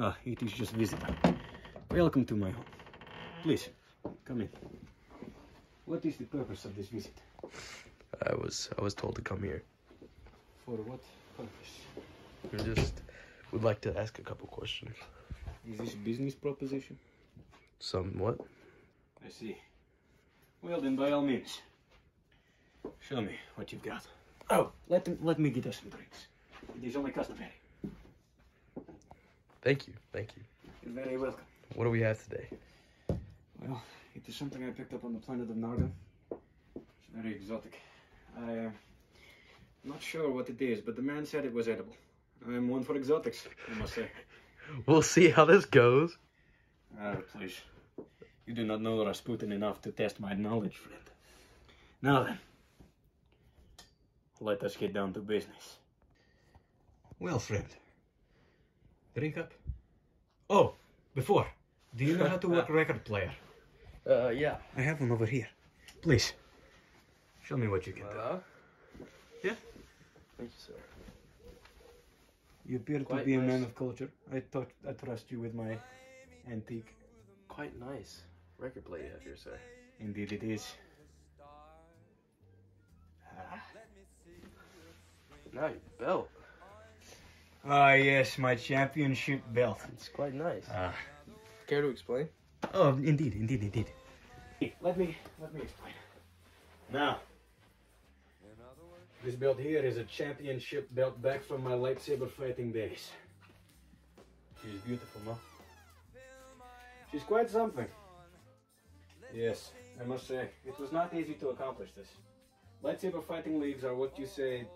Ah, it is just visiting. Welcome to my home. Please, come in. What is the purpose of this visit? I was I was told to come here. For what purpose? We just would like to ask a couple questions. Is this business proposition? Somewhat. I see. Well then, by all means, show me what you've got. Oh, let them, let me get us some drinks. It is only customary. Thank you, thank you. You're very welcome. What do we have today? Well, it is something I picked up on the planet of Nargan. It's very exotic. I, uh, not sure what it is, but the man said it was edible. I'm one for exotics, I must say. We'll see how this goes. Ah, please. You do not know Rasputin enough to test my knowledge, friend. Now then, let us get down to business. Well, friend, drink up. Oh, before, do you know how to work a record player? Uh, yeah. I have one over here. Please, show me what you can do. Uh, Yeah? thank you, sir. You appear to Quite be a man of culture. I thought I trust you with my antique. Quite nice record player you have here, sir. Indeed, it is. Now your belt. Ah, yes, my championship belt. It's quite nice. Ah. Care to explain? Oh, indeed, indeed, indeed. Let me let me explain. Now, this belt here is a championship belt back from my lightsaber fighting days. She's beautiful, no? She's quite something. Yes, I must say, it was not easy to accomplish this. Lightsaber fighting leagues are what you say,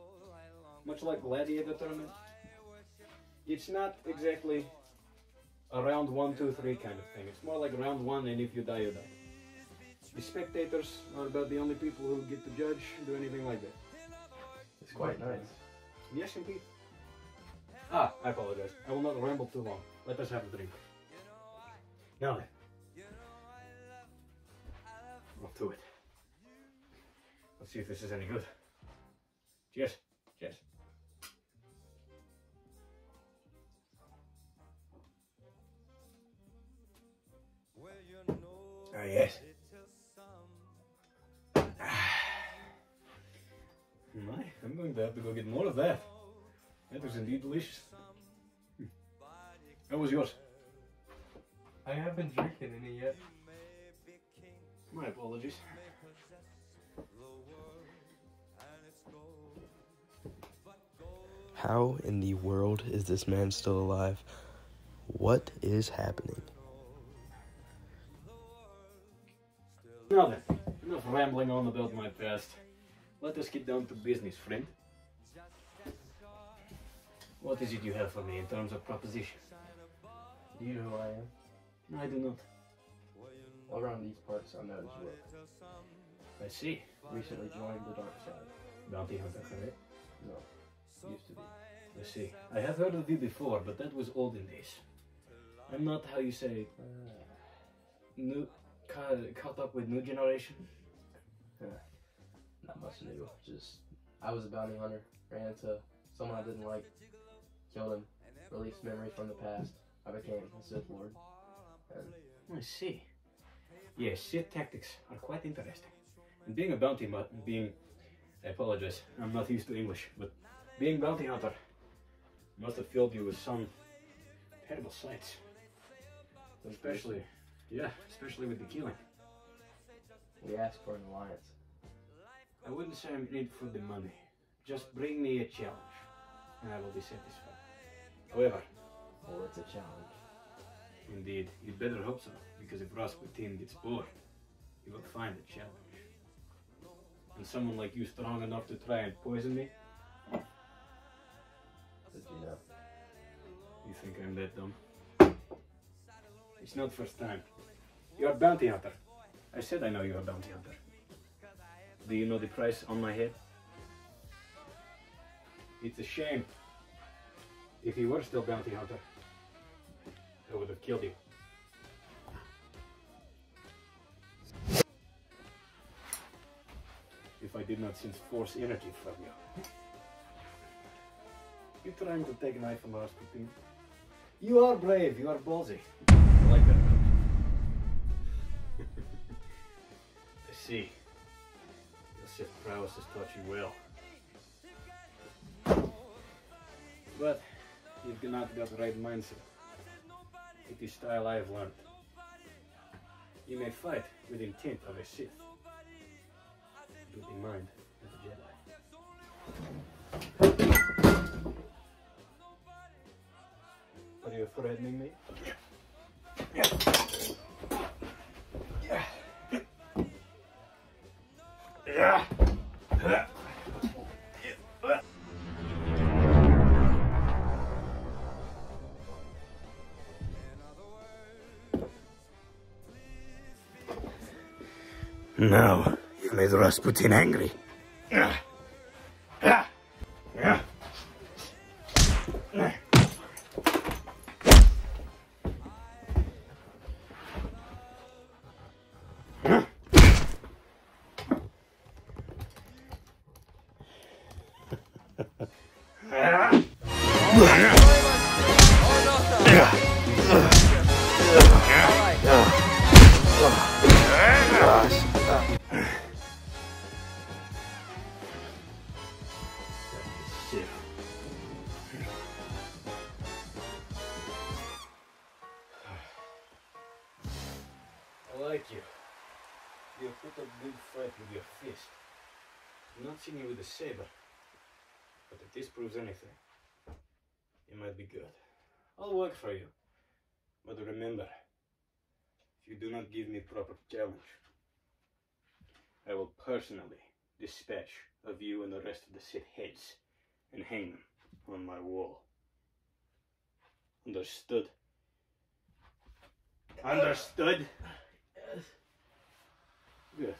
much like gladiator tournament. It's not exactly a round one, two, three kind of thing. It's more like round one, and if you die, you die. The spectators are about the only people who get to judge, do anything like that. It's quite nice. Yes, indeed. Ah, I apologize. I will not ramble too long. Let us have a drink. Now then. Off do it. Let's see if this is any good. Cheers. Cheers. I'm to have to go get more of that. That was indeed delicious. How was yours? I haven't drinking any yet. My apologies. How in the world is this man still alive? What is happening? Now then, enough rambling on about my past. Let us get down to business, friend. What is it you have for me in terms of proposition? Do you know who I am? No, I do not. Around these parts, I'm known as Rook. I see. Recently joined the dark side. Bounty hunter, correct? No, used to be. I see. I have heard of you before, but that was olden days. I'm not how you say Uh, new caught, caught up with new generation. not much new. Just I was a bounty hunter. Ran into someone I didn't like. Killed him. Released memories from the past. I became a Sith Lord. I see. Yes, Sith tactics are quite interesting. And being a bounty being I apologize, I'm not used to English, but being bounty hunter must have filled you with some terrible sights. Especially yeah, especially with the killing. we asked for an alliance. I wouldn't say I'm in it for the money. Just bring me a challenge, and I will be satisfied. However, Well, it's a challenge. indeed, you'd better hope so, because if Rasputin gets bored, he will find a challenge. And someone like you strong enough to try and poison me? Did you know? You think I'm that dumb? It's not first time. You're a bounty hunter. I said I know you're a bounty hunter. Do you know the price on my head? It's a shame. If you were still bounty hunter, I would have killed you. If I did not sense force energy from you. You're trying to take knife from Rasputin? You are brave, you are ballsy. I like that. I see. Your Sith prowess has taught you well. But you've not got the right mindset. It is style I have learned. You may fight with intent of a Sith, but in mind a Jedi. Are you threatening me? Now, you made Rasputin angry. Sith. I like you. You put up good fight with your fist. I'm not seeing you with a saber. But if this proves anything, you might be good. I'll work for you. But remember, if you do not give me proper challenge, I will personally dispatch of you and the rest of the Sith heads and hang them on my wall. Understood? Understood? Good.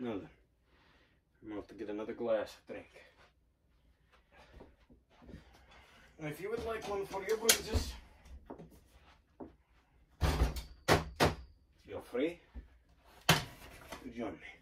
Now then, I'm off to get another glass of drink. If you would like one for your bruises, feel free to join me.